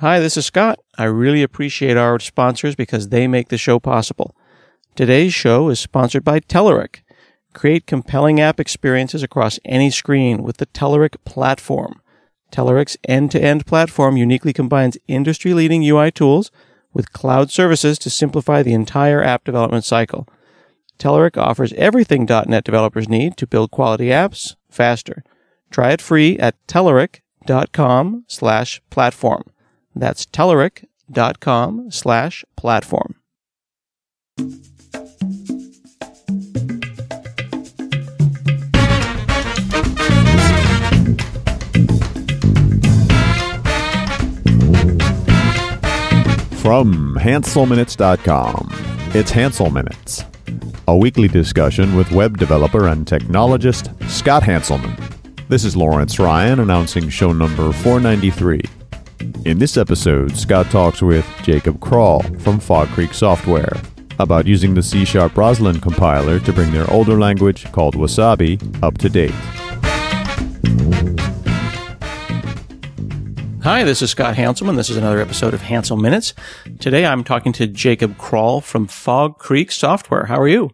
Hi, this is Scott. I really appreciate our sponsors because they make the show possible. Today's show is sponsored by Telerik. Create compelling app experiences across any screen with the Telerik platform. Telerik's end-to-end platform uniquely combines industry-leading UI tools with cloud services to simplify the entire app development cycle. Telerik offers everything .NET developers need to build quality apps faster. Try it free at telerik.com slash platform. That's telerik.com slash platform. From HanselMinutes.com, it's Hanselminutes, a weekly discussion with web developer and technologist Scott Hanselman. This is Lawrence Ryan announcing show number 493. In this episode, Scott talks with Jacob Krall from Fog Creek Software about using the C Sharp Roslyn compiler to bring their older language, called Wasabi, up to date. Hi, this is Scott Hanselman. This is another episode of Hanselminutes. Today I'm talking to Jacob Krall from Fog Creek Software. How are you?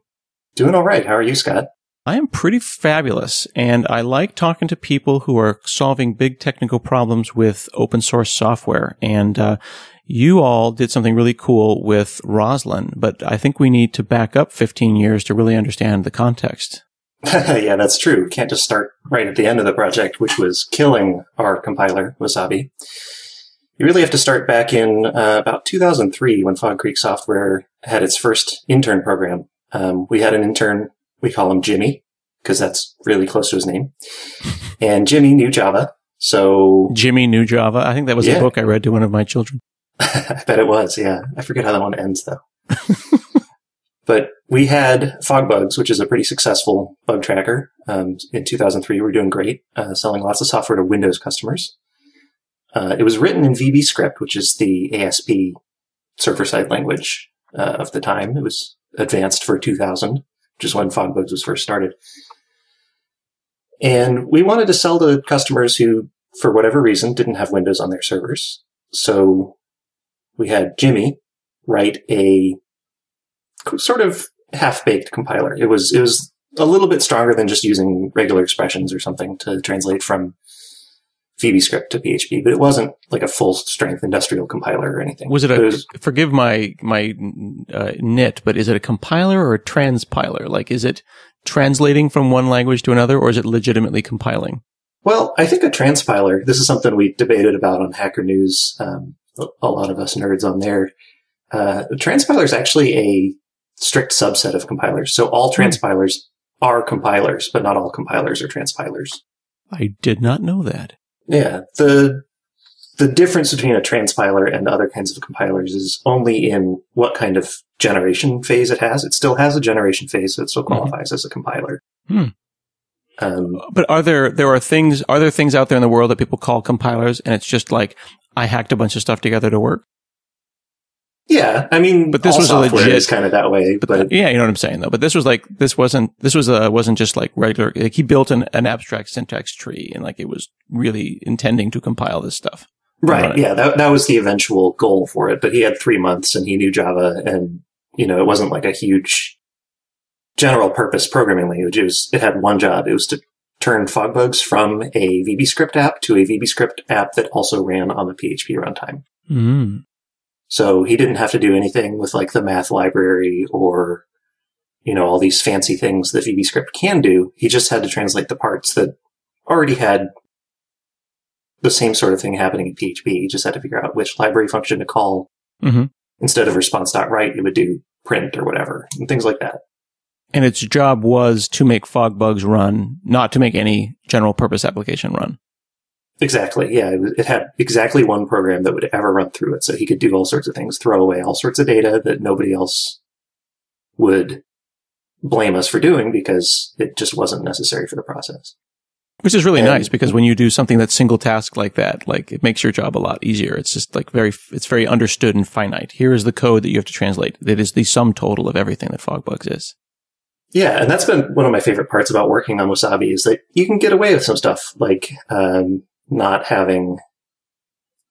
Doing all right. How are you, Scott? I am pretty fabulous, and I like talking to people who are solving big technical problems with open source software. And uh, you all did something really cool with Roslyn, but I think we need to back up 15 years to really understand the context. yeah, that's true. Can't just start right at the end of the project, which was killing our compiler, Wasabi. You really have to start back in uh, about 2003 when Fog Creek Software had its first intern program. Um, we had an intern, we call him Jimmy, because that's really close to his name. And Jimmy knew Java. So Jimmy knew Java. I think that was Yeah. a book I read to one of my children. I bet it was, yeah. I forget how that one ends though. but we had FogBugz, which is a pretty successful bug tracker. Um, in 2003, we were doing great, uh, selling lots of software to Windows customers. Uh, it was written in VB script, which is the ASP server-side language uh, of the time. It was advanced for 2000, which is when FogBugz was first started. And we wanted to sell to customers who, for whatever reason, didn't have Windows on their servers. So we had Jimmy write a sort of half-baked compiler. It was it was a little bit stronger than just using regular expressions or something to translate from VBScript to PHP, but it wasn't like a full-strength industrial compiler or anything. Was it a, forgive my, my, uh, nit, but is it a compiler or a transpiler? Like, is it translating from one language to another or is it legitimately compiling? Well, I think a transpiler, this is something we debated about on Hacker News, um, a lot of us nerds on there. Uh, a transpiler is actually a strict subset of compilers. So all transpilers are compilers, but not all compilers are transpilers. I did not know that. Yeah. The, the difference between a transpiler and other kinds of compilers is only in what kind of generation phase it has. It still has a generation phase, so it still qualifies as a compiler. Hmm. Um, But are there, there are things, are there things out there in the world that people call compilers and it's just like, I hacked a bunch of stuff together to work? Yeah, I mean, But this was a legit- is kind of that way, But, but yeah, you know what I'm saying though. But this was like, this wasn't, this was a, wasn't just like regular, like he built an, an abstract syntax tree and like it was really intending to compile this stuff. Right. Right. Yeah. That, that was the eventual goal for it. But he had three months and he knew Java and, you know, it wasn't like a huge general purpose programming language. It was, it had one job. It was to turn FogBugz from a VBScript app to a VBScript app that also ran on the PHP runtime. Mm. So he didn't have to do anything with like the math library or, you know, all these fancy things that VBScript can do. He just had to translate the parts that already had the same sort of thing happening in PHP. He just had to figure out which library function to call. Mhm. Instead of response.write, it would do print or whatever and things like that. And its job was to make FogBugz run, not to make any general purpose application run. Exactly. Yeah. It, had exactly one program that would ever run through it. So he could do all sorts of things, throw away all sorts of data that nobody else would blame us for doing because it just wasn't necessary for the process. Which is really And- nice because when you do something that's single task like that, like it makes your job a lot easier. It's just like very, it's very understood and finite. Here is the code that you have to translate. That is the sum total of everything that FogBugz is. Yeah, and that's been one of my favorite parts about working on Wasabi is that you can get away with some stuff like um, not having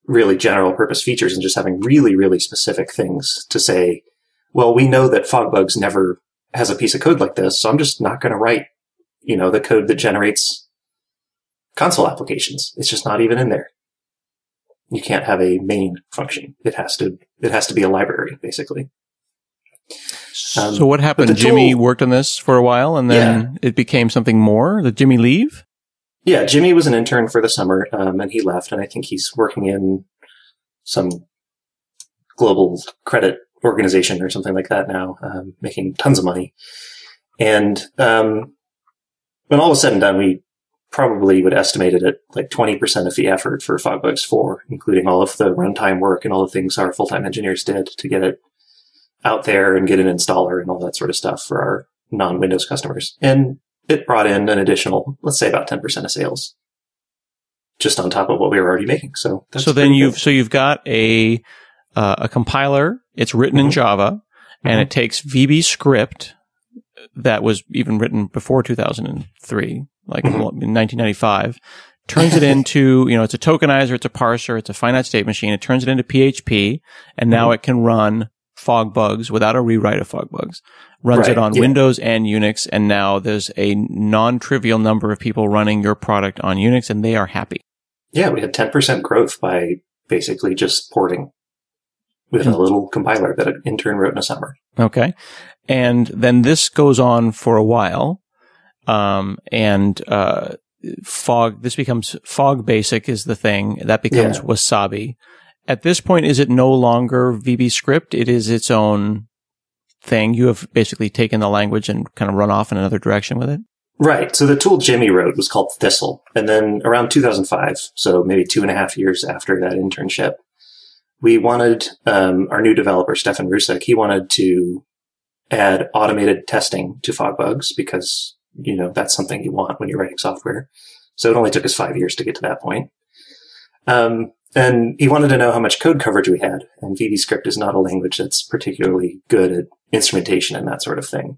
really general purpose features and just having really, really specific things to say, well, we know that FogBugz never has a piece of code like this, so I'm just not going to write, you know, the code that generates console applications. It's just not even in there. You can't have a main function. It has to, it has to be a library, basically. Um, so what happened? Jimmy tool, worked on this for a while and then yeah. it became something more. Did Jimmy leave? Yeah, Jimmy was an intern for the summer, um, and he left, and I think he's working in some global credit organization or something like that now, um, making tons of money. And um, when all was said and done, we probably would estimate it at like 20% of the effort for FogBugz 4, including all of the runtime work and all the things our full-time engineers did to get it out there and get an installer and all that sort of stuff for our non-Windows customers. And it brought in an additional, let's say about 10% of sales just on top of what we were already making. So, so then you've, so you've got a, uh, a compiler. It's written mm-hmm. in Java mm-hmm. and it takes VB script that was even written before 2003, like mm-hmm. in 1995, turns it into, you know, it's a tokenizer, it's a parser, it's a finite state machine. It turns it into PHP and now mm-hmm. it can run FogBugz without a rewrite of FogBugz, Runs right, it on yeah. Windows and Unix. And now there's a non-trivial number of people running your product on Unix and they are happy. Yeah, we had 10% growth by basically just porting with mm. a little compiler that an intern wrote in a summer. Okay. And then this goes on for a while. Um, and, uh, fog, this becomes fog basic is the thing that becomes yeah. wasabi. At this point, is it no longer VB script? It is its own thing. You have basically taken the language and kind of run off in another direction with it. Right. So the tool Jimmy wrote was called Thistle. And then around 2005, so maybe two and a half years after that internship, we wanted um, our new developer, Stefan Rusek, he wanted to add automated testing to FogBugz because, you know, that's something you want when you're writing software. So it only took us five years to get to that point. Um, and he wanted to know how much code coverage we had. And VBScript is not a language that's particularly good at instrumentation and that sort of thing.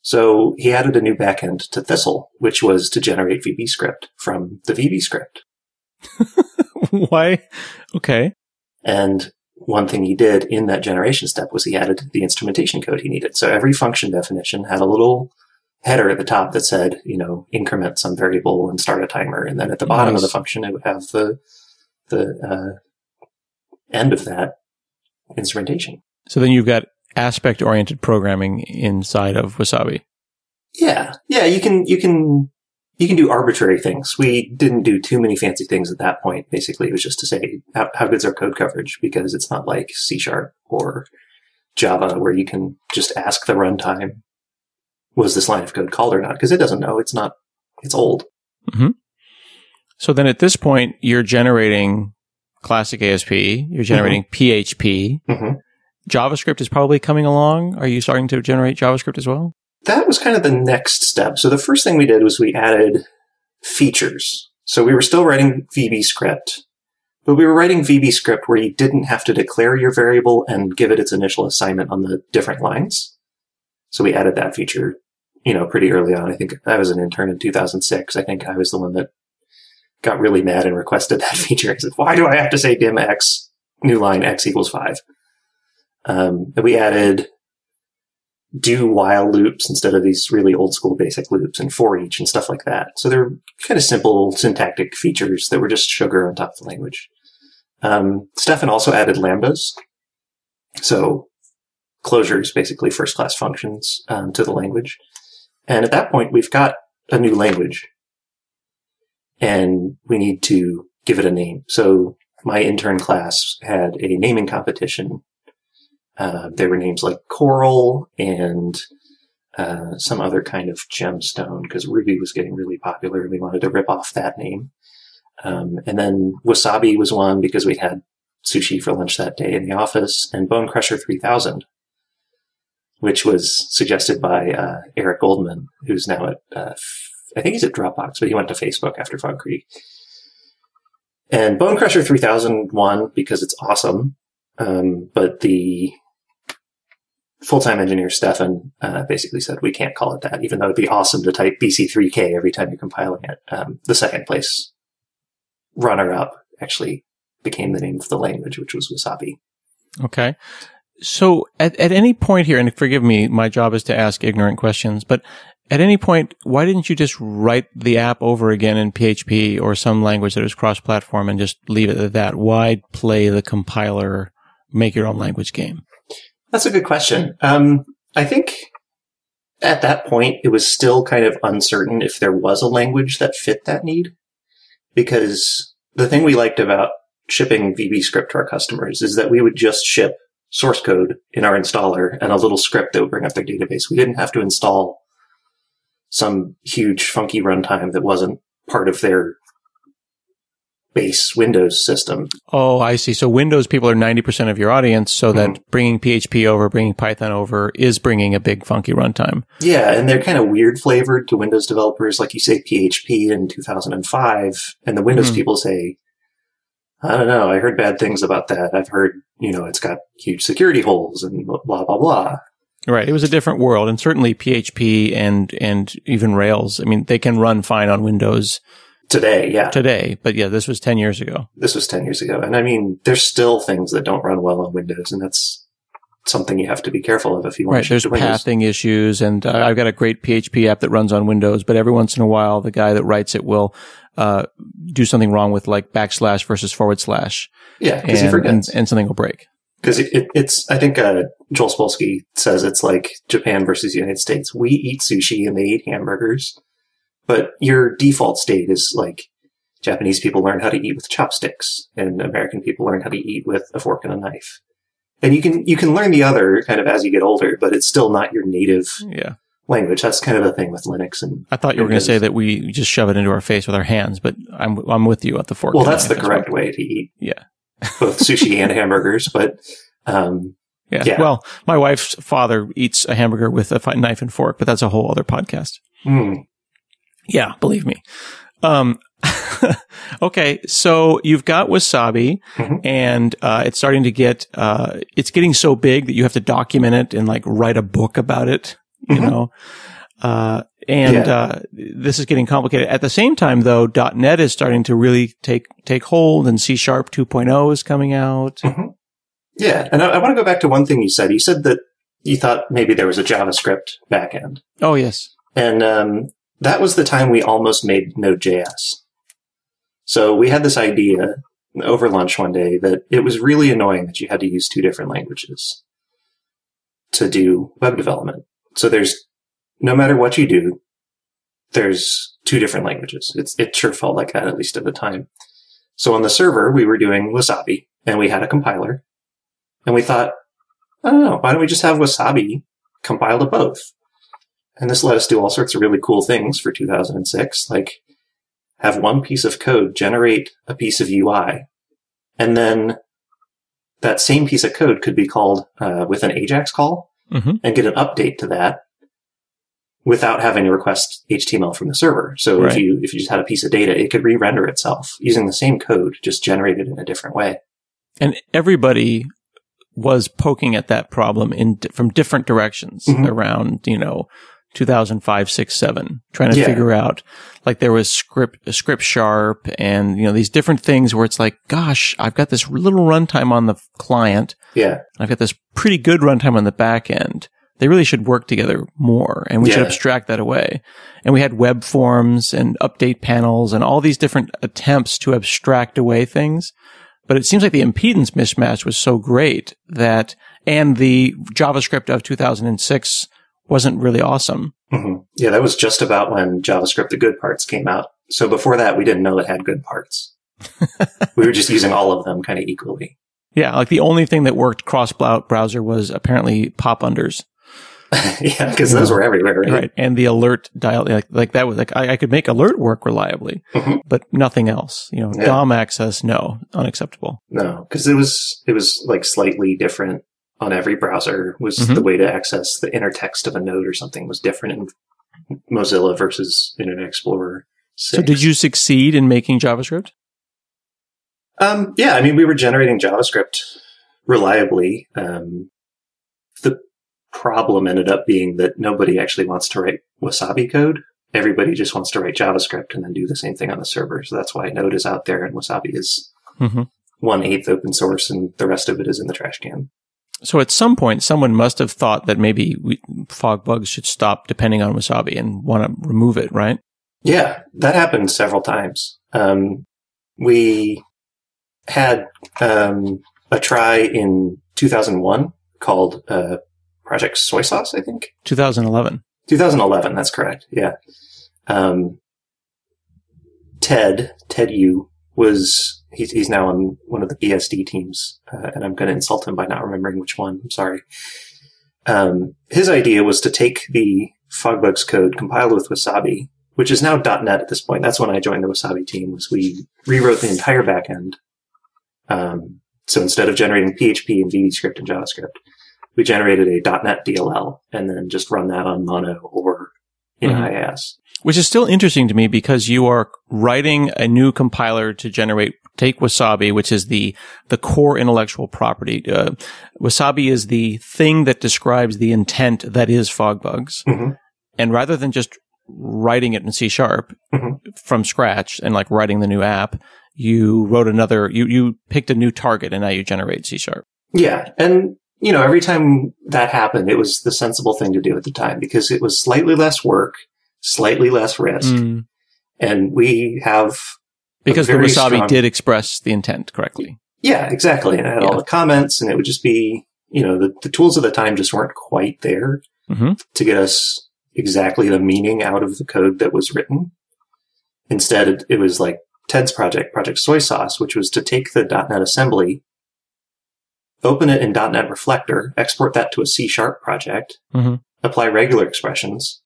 So he added a new backend to Thistle, which was to generate VBScript from the VBScript. Why? Okay. And one thing he did in that generation step was he added the instrumentation code he needed. So every function definition had a little header at the top that said, you know, increment some variable and start a timer. And then at the bottom nice. of the function, it would have the, the, uh, end of that instrumentation. So then you've got aspect oriented programming inside of Wasabi. Yeah. Yeah. You can, you can, you can do arbitrary things. We didn't do too many fancy things at that point. Basically, it was just to say, how, how good's our code coverage? Because it's not like C sharp or Java where you can just ask the runtime, was this line of code called or not? Because it doesn't know. It's not, it's old. Mm-hmm. So then at this point, you're generating classic ASP, you're generating mm-hmm. PHP. Mm-hmm. JavaScript is probably coming along. Are you starting to generate JavaScript as well? That was kind of the next step. So the first thing we did was we added features. So we were still writing VB script, but we were writing VB script where you didn't have to declare your variable and give it its initial assignment on the different lines. So we added that feature, you know, pretty early on. I think I was an intern in 2006. I think I was the one that got really mad and requested that feature. I said, why do I have to say dim x new line x equals five? Um, we added do while loops instead of these really old school basic loops and for each and stuff like that. So they're kind of simple syntactic features that were just sugar on top of the language. Um, Stefan also added lambdas. So closures, basically first class functions um, to the language. And at that point, we've got a new language and we need to give it a name. So my intern class had a naming competition uh, there were names like Coral and uh, some other kind of gemstone because Ruby was getting really popular and we wanted to rip off that name. Um, and then Wasabi was one because we had sushi for lunch that day in the office and Bone Crusher 3000, which was suggested by uh, Eric Goldman, who's now at, uh, I think he's at Dropbox, but he went to Facebook after Fog Creek. And Bone Crusher 3000 won because it's awesome. Um, but the full-time engineer Stefan uh, basically said we can't call it that, even though it'd be awesome to type BC3K every time you're compiling it. Um, the second place runner-up actually became the name of the language, which was Wasabi. Okay. So at, at any point here, and forgive me, my job is to ask ignorant questions, but at any point, why didn't you just write the app over again in PHP or some language that is cross-platform and just leave it at that? Why play the compiler, make your own language game? That's a good question. Um, I think at that point, it was still kind of uncertain if there was a language that fit that need. Because the thing we liked about shipping VB script to our customers is that we would just ship source code in our installer and a little script that would bring up their database. We didn't have to install some huge funky runtime that wasn't part of their base Windows system. Oh, I see. So Windows people are 90% of your audience. So Mm-hmm. that bringing PHP over, bringing Python over is bringing a big funky runtime. Yeah, and they're kind of weird flavored to Windows developers. Like you say PHP in 2005, and the Windows Hmm. people say, I don't know, I heard bad things about that. I've heard, you know, it's got huge security holes and blah, blah, blah. Right. It was a different world and certainly PHP and, and even Rails. I mean, they can run fine on Windows Today, yeah. today, but yeah, this was 10 years ago. This was 10 years ago. And I mean, there's still things that don't run well on Windows, and that's something you have to be careful of if you want Right. to There's to pathing issues and uh, I've got a great PHP app that runs on Windows, but every once in a while, the guy that writes it will, uh, do something wrong with like backslash versus forward slash Yeah, and, and, and something will break. Because it, it, it's, I think uh, Joel Spolsky says it's like Japan versus the United States. We eat sushi and they eat hamburgers, but your default state is like Japanese people learn how to eat with chopsticks, and American people learn how to eat with a fork and a knife. And you can you can learn the other kind of as you get older, but it's still not your native Yeah. language. That's kind of the thing with Linux and I thought you were going to say that we just shove it into our face with our hands, but I'm, I'm with you at the fork. well, that's the correct way to eat Yeah. both sushi and hamburgers. But um, Yeah. Yeah. Well, my wife's father eats a hamburger with a knife and fork, but that's a whole other podcast. hmm, Yeah, believe me. Um, okay, so you've got wasabi, Mhm. and uh, it's starting to get uh, it's getting so big that you have to document it and like write a book about it. You Mhm. know, uh, and Yeah. uh, this is getting complicated. At the same time, though, .NET is starting to really take take hold, and C Sharp 2.0 is coming out. Mhm. Yeah, and I, I want to go back to one thing you said. You said that you thought maybe there was a JavaScript backend, Oh yes, and um, that was the time we almost made Node.js. So we had this idea over lunch one day that it was really annoying that you had to use two different languages to do web development. So there's no matter what you do, there's two different languages. It's, it sure felt like that, at least at the time. So on the server, we were doing Wasabi and we had a compiler and we thought, I don't know, why don't we just have Wasabi compile to both? And this let us do all sorts of really cool things for 2006, like have one piece of code generate a piece of UI. And then that same piece of code could be called uh, with an Ajax call hmm and get an update to that without having to request HTML from the server. So if you if you just had a piece of data, it could re-render itself using the same code, just generated in a different way. and everybody was poking at that problem in from different directions Mhm. around you know 2005 6 7 trying to Yeah. figure out like there was script script sharp and you know these different things where it's like gosh i've got this little runtime on the client Yeah. i've got this pretty good runtime on the back end they really should work together more and we should abstract that away and we had web forms and update panels and all these different attempts to abstract away things but it seems like the impedance mismatch was so great that, and the JavaScript of 2006 wasn't really awesome. hmm Yeah, that was just about when JavaScript, the good parts came out. So before that, we didn't know it had good parts. we were just using all of them kind of equally. Yeah, like the only thing that worked cross browser was apparently pop unders, yeah, because those were everywhere, right? right? And the alert dial, like, like that was like, I, I could make alert work reliably, Mhm. but nothing else. You know, Yeah. DOM access, no, unacceptable. No, because it was it was like slightly different on every browser. Was Mhm. the way to access the inner text of a node or something was different in Mozilla versus Internet Explorer. 6. So did you succeed in making JavaScript? Um, yeah, I mean, we were generating JavaScript reliably. Um, problem ended up being that nobody actually wants to write Wasabi code. Everybody just wants to write JavaScript and then do the same thing on the server. So that's why Node is out there and Wasabi is hmm one eighth open source and the rest of it is in the trash can. So at some point, someone must have thought that maybe we, FogBugz should stop depending on Wasabi and want to remove it, right? Yeah, that happened several times. Um, we had um, a try in 2001 called uh, Project Soy Sauce, I think. 2011. 2011, that's correct. Yeah. Um, Ted, Ted Yu, was, he's, he's now on one of the BSD teams, uh, and I'm going to insult him by not remembering which one. I'm sorry. Um, his idea was to take the FogBugz code compiled with Wasabi, which is now .NET at this point. That's when I joined the Wasabi team. Was we rewrote the entire backend. Um, so instead of generating PHP and VBScript and JavaScript, we generated a .NET DLL and then just run that on Mono or in Mhm. IIS. Which is still interesting to me because you are writing a new compiler to generate take Wasabi, which is the the core intellectual property. Uh, Wasabi is the thing that describes the intent that is FogBugz, Mhm. and rather than just writing it in C sharp Mhm. from scratch and like writing the new app, you wrote another. You you picked a new target, and now you generate C sharp. Yeah. And, you know, every time that happened, it was the sensible thing to do at the time because it was slightly less work, slightly less risk. Mm. And we have, Because the Wasabi strong- did express the intent correctly. yeah, exactly. And it had all the comments and it would just be, you know, the, the tools of the time just weren't quite there Mhm. to get us exactly the meaning out of the code that was written. Instead, it, it was like Ted's project, Project Soy Sauce, which was to take the .NET assembly, open it in .NET Reflector, export that to a C sharp project, Mhm. apply regular expressions.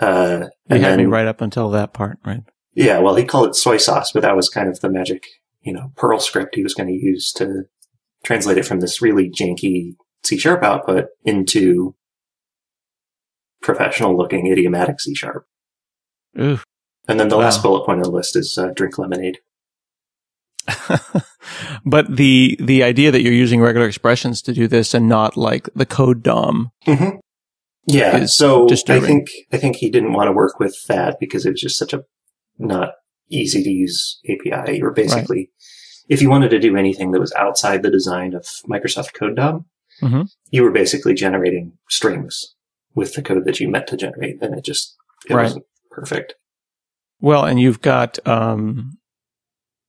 Uh, You had me then, right up until that part, right? yeah, well, he called it soy sauce, but that was kind of the magic, you know, Perl script he was going to use to translate it from this really janky C sharp output into professional looking idiomatic C sharp. And then the last bullet point on the list is uh, drink lemonade. but the the idea that you're using regular expressions to do this and not like the code DOM. Mm-hmm. Yeah. So I think I think he didn't want to work with that because it was just such a not easy to use API. You were basically, if you wanted to do anything that was outside the design of Microsoft Code DOM, Mhm. you were basically generating strings with the code that you meant to generate, and it just it Right. wasn't perfect. Well, and you've got um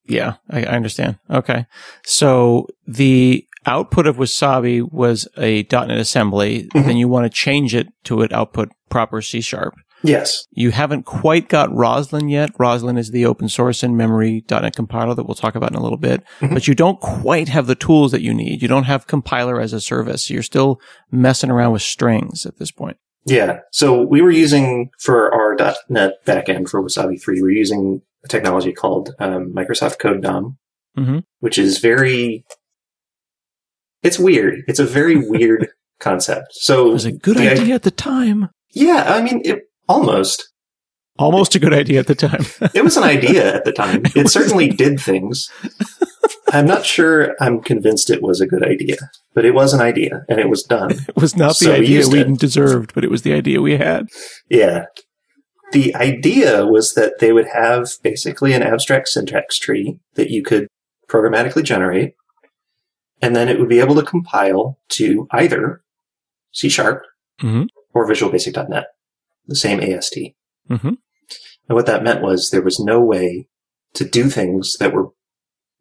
yeah, I, I understand. Okay. So the output of Wasabi was a .NET assembly, Mhm. then you want to change it to an output proper C sharp. Yes. You haven't quite got Roslyn yet. Roslyn is the open source in memory .NET compiler that we'll talk about in a little bit. Mhm. But you don't quite have the tools that you need. You don't have compiler as a service. You're still messing around with strings at this point. Yeah. So we were using for our .NET backend for Wasabi 3, we are using a technology called um, Microsoft Code DOM, Mhm. which is very, it's weird. It's a very weird concept. So It was a good idea at the time. yeah, I mean, it almost, Almost a good idea at the time. it was an idea at the time. It It certainly did things. I'm not sure I'm convinced it was a good idea, but it was an idea and it was done. It was not the So we idea used we deserved, but it was the idea we had. Yeah. The idea was that they would have basically an abstract syntax tree that you could programmatically generate, and then it would be able to compile to either C Sharp Mhm. or Visual Basic.NET, the same AST. Mhm. And what that meant was there was no way to do things that were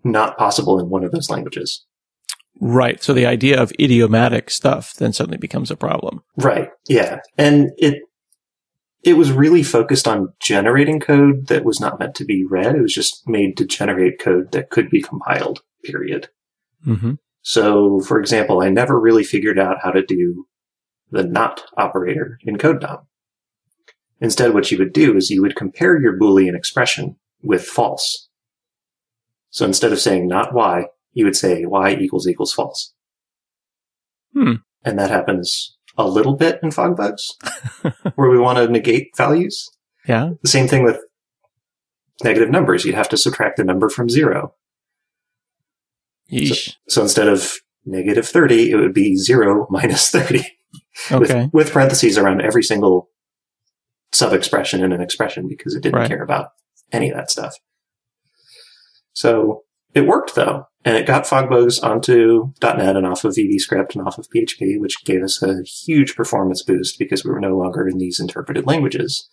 not possible in one of those languages. Right. So the idea of idiomatic stuff then suddenly becomes a problem. Right. Yeah. And it it was really focused on generating code that was not meant to be read. It was just made to generate code that could be compiled. Period. Mm-hmm. So, for example, I never really figured out how to do the not operator in CodeDOM. Instead, what you would do is you would compare your Boolean expression with false. So instead of saying not y, you would say y equals equals false. Hmm. And that happens a little bit in FogBugz, where we want to negate values. Yeah. The same thing with negative numbers. You'd have to subtract the number from zero. Yeesh. So instead of negative 30, it would be zero minus 30 okay. with, with parentheses around every single sub expression in an expression because it didn't Right. care about any of that stuff. So it worked though, and it got FogBugz onto .NET and off of VBScript and off of PHP, which gave us a huge performance boost because we were no longer in these interpreted languages.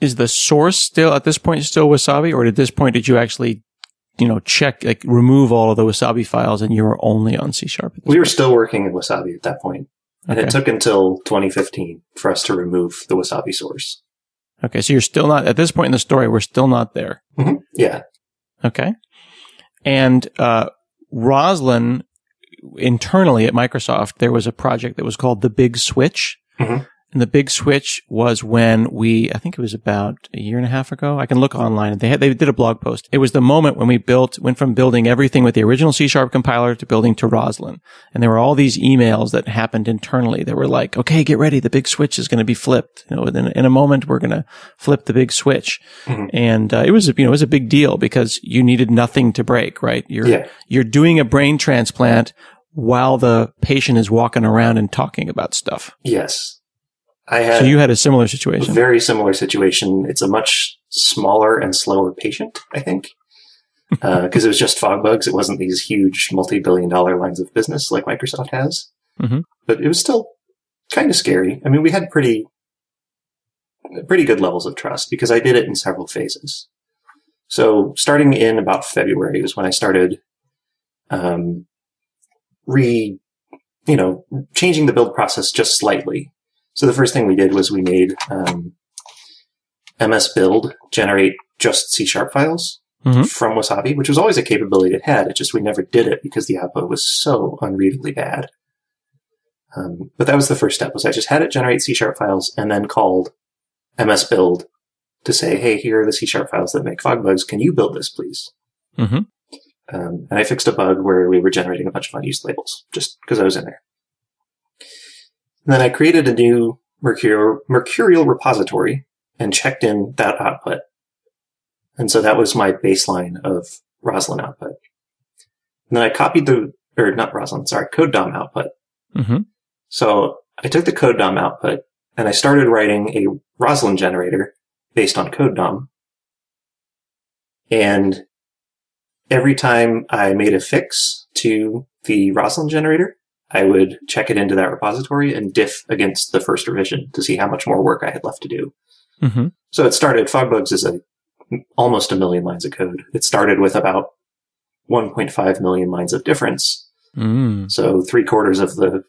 Is the source still at this point still Wasabi, or at this point did you actually, you know, check like remove all of the Wasabi files and you were only on C sharp? We were still working in Wasabi at that point, and Okay. it took until 2015 for us to remove the Wasabi source. Okay, so you're still not at this point in the story. We're still not there. Mm-hmm. Yeah, Okay, and uh, Roslyn internally at Microsoft, there was a project that was called the Big Switch. Mhm. And the big switch was when we, I think it was about a year and a half ago. I can look online. They had, they did a blog post. It was the moment when we built, went from building everything with the original C sharp compiler to building to Roslyn. And there were all these emails that happened internally that were like, okay, get ready. The big switch is going to be flipped. You know, in, in a moment, we're going to flip the big switch. Mhm. And uh, it was, you know, it was a big deal because you needed nothing to break, right? You're, yeah, you're doing a brain transplant while the patient is walking around and talking about stuff. yes. I had So you had a similar a situation. very similar situation. It's a much smaller and slower patient, I think, because it was just FogBugz. It wasn't these huge multi-billion-dollar lines of business like Microsoft has. Mhm. But it was still kind of scary. I mean, we had pretty pretty good levels of trust because I did it in several phases. So starting in about February was when I started um, re, you know, changing the build process just slightly. So the first thing we did was we made um, MS Build generate just C sharp files Mhm. from Wasabi, which was always a capability it had. It just we never did it because the output was so unreadably bad. Um, but that was the first step. Was I just had it generate C sharp files and then called MS Build to say, "Hey, here are the C sharp files that make FogBugz. Can you build this, please?" Mhm. Um, and I fixed a bug where we were generating a bunch of unused labels just because I was in there. And then I created a new Mercurial, Mercurial repository and checked in that output. And so that was my baseline of Roslyn output. And then I copied the, or not Roslyn, sorry, code DOM output. Mhm. So I took the code DOM output and I started writing a Roslyn generator based on code DOM. And every time I made a fix to the Roslyn generator, I would check it into that repository and diff against the first revision to see how much more work I had left to do. Mhm. So it started, FogBugz is a, almost a million lines of code. It started with about 1.5 million lines of difference. Mm. So three quarters of the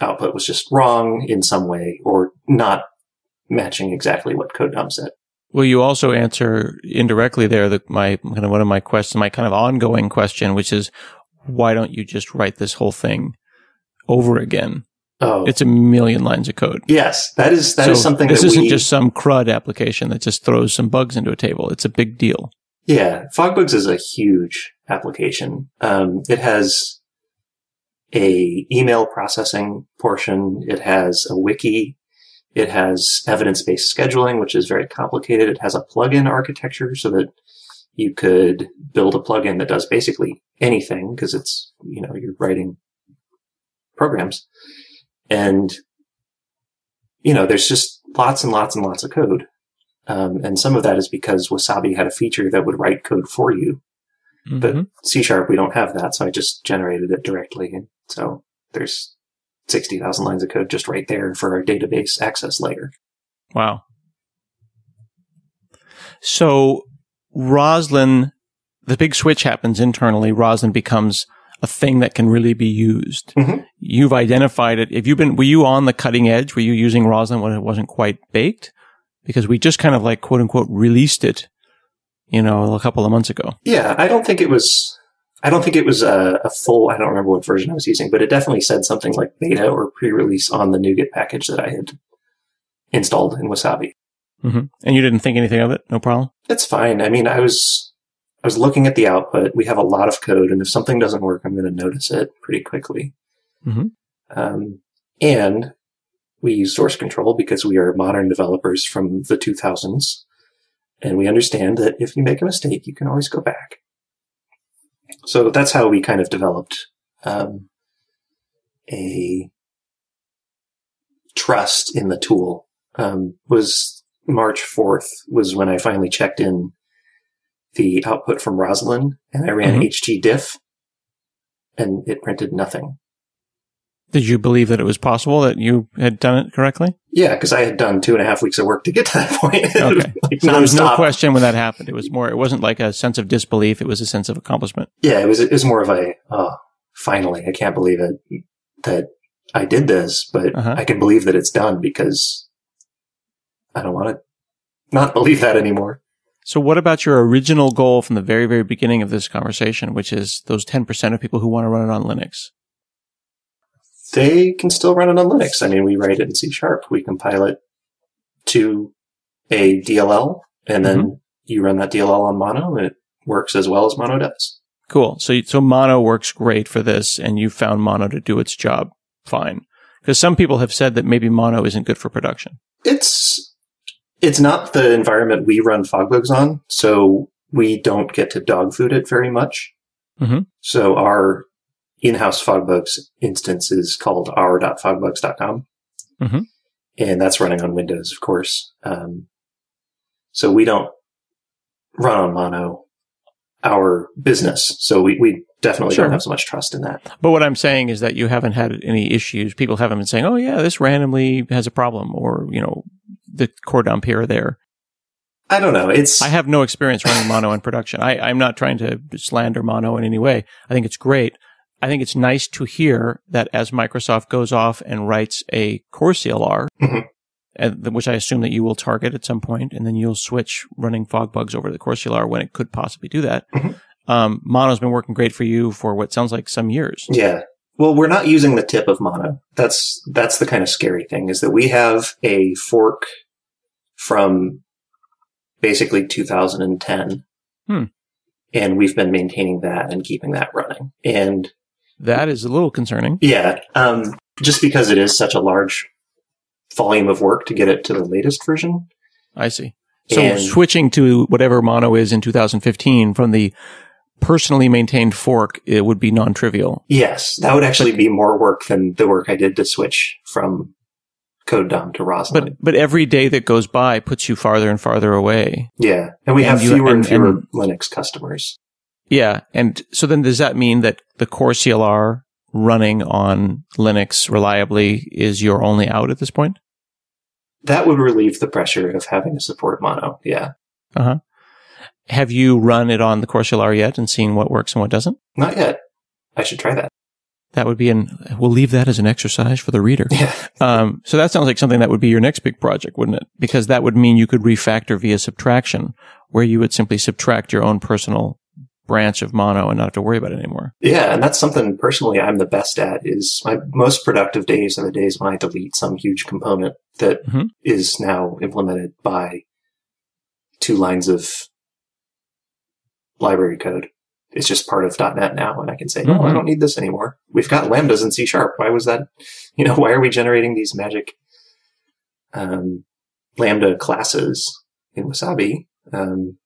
output was just wrong in some way or not matching exactly what code DOM said. Well, you also answer indirectly there the, my kind of one of my questions, my kind of ongoing question, which is why don't you just write this whole thing over again? Oh, It's a million lines of code. yes, that is that is So something This isn't we, just some CRUD application that just throws some bugs into a table. It's a big deal. Yeah, FogBugz is a huge application. Um, it has a email processing portion. It has a wiki. It has evidence-based scheduling, which is very complicated. It has a plugin architecture so that you could build a plugin that does basically anything because it's, you know, you're writing programs. And, you know, there's just lots and lots and lots of code. Um, and some of that is because Wasabi had a feature that would write code for you. But Mhm. C sharp, we don't have that. So I just generated it directly. And so there's 60,000 lines of code just right there for our database access layer. Wow. So Roslyn, the big switch happens internally. Roslyn becomes a thing that can really be used. Mhm. You've identified it. Have you been, were you on the cutting edge? Were you using Roslyn when it wasn't quite baked? Because we just kind of like quote unquote released it, you know, a couple of months ago. Yeah, I don't think it was. I don't think it was a, a full. I don't remember what version I was using, but it definitely said something like beta or pre-release on the NuGet package that I had installed in Wasabi. hmm And you didn't think anything of it? No problem. It's fine. I mean, I was I was looking at the output. We have a lot of code, and if something doesn't work, I'm going to notice it pretty quickly. Mhm. Um, and we use source control because we are modern developers from the 2000s, and we understand that if you make a mistake, you can always go back. So that's how we kind of developed um, a trust in the tool. Um, was March 4th was when I finally checked in the output from Roslyn and I ran Mhm. hg diff and it printed nothing. Did you believe that it was possible that you had done it correctly? Yeah, because I had done two and a half weeks of work to get to that point. Okay. like So there was no question when that happened. It was more, it wasn't like a sense of disbelief. It was a sense of accomplishment. Yeah, it was. It was more of a oh, finally, I can't believe it that I did this, but Uh-huh. I can believe that it's done because I don't want to not believe that anymore. So what about your original goal from the very, very beginning of this conversation, which is those 10% of people who want to run it on Linux? They can still run it on Linux. I mean, we write it in C sharp. We compile it to a DLL, and then Mm-hmm. you run that DLL on Mono, and it works as well as Mono does. Cool. So, so Mono works great for this and you found Mono to do its job fine. Because some people have said that maybe Mono isn't good for production. It's it's not the environment we run FogBugz on, so we don't get to dog food it very much. Mhm. So our in-house FogBugz instance is called our.fogbugz.com, Mhm. and that's running on Windows, of course. Um, so we don't run on Mono our business, so we, we definitely Sure. don't have so much trust in that. But what I'm saying is that you haven't had any issues. People haven't been saying, oh yeah, this randomly has a problem or, you know, the core dump here or there. I don't know. It's I have no experience running mono in production. I, I'm not trying to slander mono in any way. I think it's great. I think it's nice to hear that as Microsoft goes off and writes a core CLR, Mhm. and which I assume that you will target at some point, and then you'll switch running FogBugz over to the core CLR when it could possibly do that. Mhm. Um, mono's been working great for you for what sounds like some years. Yeah. Well, we're not using the tip of mono. That's that's the kind of scary thing is that we have a fork from basically 2010. Hmm. And we've been maintaining that and keeping that running. And That is a little concerning. yeah, um, just because it is such a large volume of work to get it to the latest version. I see. So And- switching to whatever mono is in 2015 from the personally maintained fork, it would be non-trivial. Yes, that would actually be more work than the work I did to switch from Code DOM to Roslyn. But but every day that goes by puts you farther and farther away. yeah, and we and have you- fewer and, and- fewer and- Linux customers. Yeah, and so then does that mean that the core CLR running on Linux reliably is your only out at this point? That would relieve the pressure of having to support mono. Yeah. Uh-huh. Have you run it on the core CLR yet and seen what works and what doesn't? Not yet. I should try that. That would be an. We'll leave that as an exercise for the reader. Yeah. Um, so that sounds like something that would be your next big project, wouldn't it? Because that would mean you could refactor via subtraction, where you would simply subtract your own personal branch of mono and not have to worry about it anymore. Yeah. And that's something personally I'm the best at is my most productive days are the days when I delete some huge component that is Mhm. now implemented by two lines of library code. It's just part of .NET now. And I can say, no, I Mhm. don't need this anymore. We've got lambdas in C sharp. Why was that? You know, why are we generating these magic, um, lambda classes in Wasabi? Um,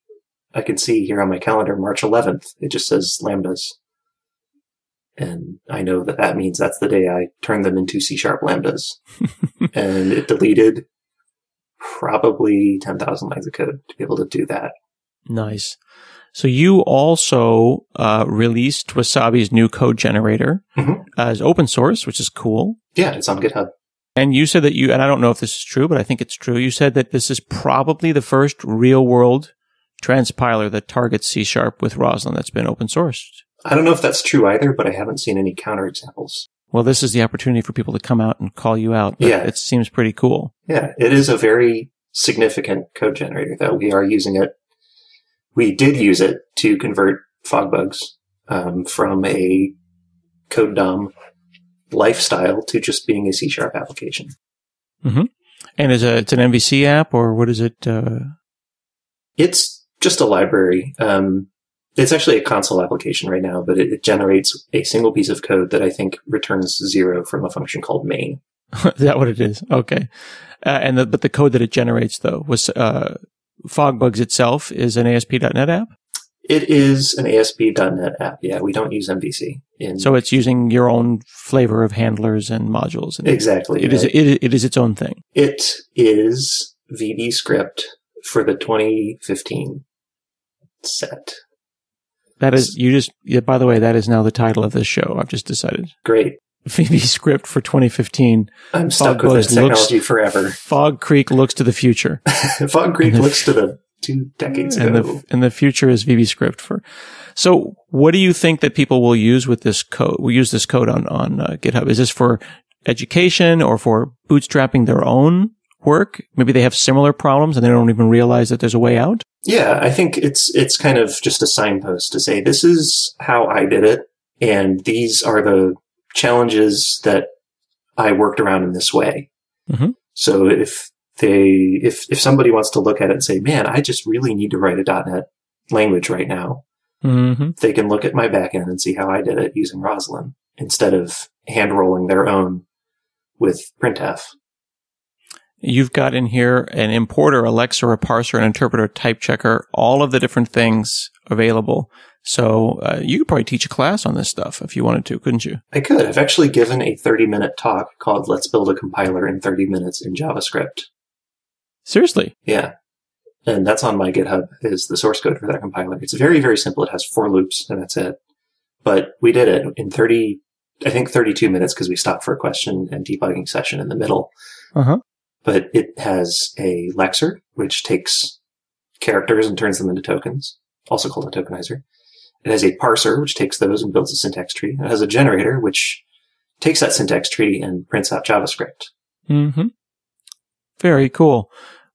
I can see here on my calendar, March 11th, it just says lambdas. And I know that that means that's the day I turned them into C sharp lambdas. and it deleted probably 10,000 lines of code to be able to do that. Nice. So you also uh, released Wasabi's new code generator Mhm. as open source, which is cool. Yeah, it's on GitHub. And you said that you, and I don't know if this is true, but I think it's true. You said that this is probably the first real world transpiler that targets C sharp with Roslyn that's been open sourced. I don't know if that's true either, but I haven't seen any counterexamples. Well, this is the opportunity for people to come out and call you out. But Yeah. It seems pretty cool. Yeah, it is a very significant code generator, though. We are using it. We did use it to convert FogBugz um, from a code DOM lifestyle to just being a C sharp application. And is a, it's an MVC app or what is it? Uh, It's just a library. Um, it's actually a console application right now, but it, it generates a single piece of code that I think returns zero from a function called main. is that what it is? Okay. Uh, and the, but the code that it generates though was, uh, FogBugz itself is an ASP.NET app. It is an ASP.NET app. Yeah, we don't use MVC. In, So it's using your own flavor of handlers and modules. And exactly. It is, yeah. it, it is its own thing. It is VB script for the 2015 set. That is, you just, yeah, by the way, that is now the title of this show. I've just decided. Great. VBScript for 2015. I'm stuck Fog with this technology forever. Fog Creek looks to the future. Fog Creek the- looks to the two decades and ago. the and the future is VBScript for. So, what do you think that people will use with this code? We use this code on on uh, GitHub. Is this for education or for bootstrapping their own work? Maybe they have similar problems and they don't even realize that there's a way out. Yeah, I think it's it's kind of just a signpost to say this is how I did it, and these are the challenges that I worked around in this way. Mhm. So if they if if somebody wants to look at it and say, "Man, I just really need to write a .NET language right now," Mm-hmm. they can look at my backend and see how I did it using Roslyn instead of hand rolling their own with printf. You've got in here an importer, a lexer, a parser, an interpreter, a type checker, all of the different things available. So uh, you could probably teach a class on this stuff if you wanted to, couldn't you? I could. I've actually given a 30 minute talk called Let's Build a Compiler in 30 Minutes in JavaScript. Seriously. Yeah. And that's on my GitHub is the source code for that compiler. It's very, very simple. It has for loops and that's it. But we did it in 30, I think 32 minutes because we stopped for a question and debugging session in the middle. Uh huh. But it has a lexer, which takes characters and turns them into tokens, also called a tokenizer. It has a parser, which takes those and builds a syntax tree. It has a generator, which takes that syntax tree and prints out JavaScript. Mm-hmm. Very cool.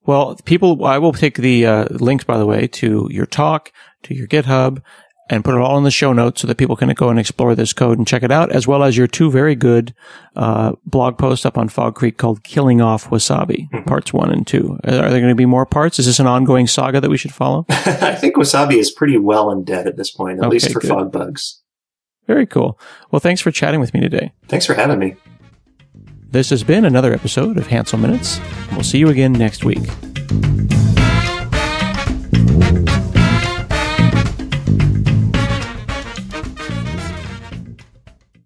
Well, people, I will take the uh, links, by the way, to your talk, to your GitHub, and put it all in the show notes so that people can go and explore this code and check it out, as well as your two very good uh, blog posts up on Fog Creek called "Killing Off Wasabi," Mhm. parts one and two. Are there going to be more parts? Is this an ongoing saga that we should follow? I think Wasabi is pretty well in debt at this point, at Okay, least for good. fog bugs. Very cool. Well, thanks for chatting with me today. Thanks for having me. This has been another episode of Hanselminutes. We'll see you again next week.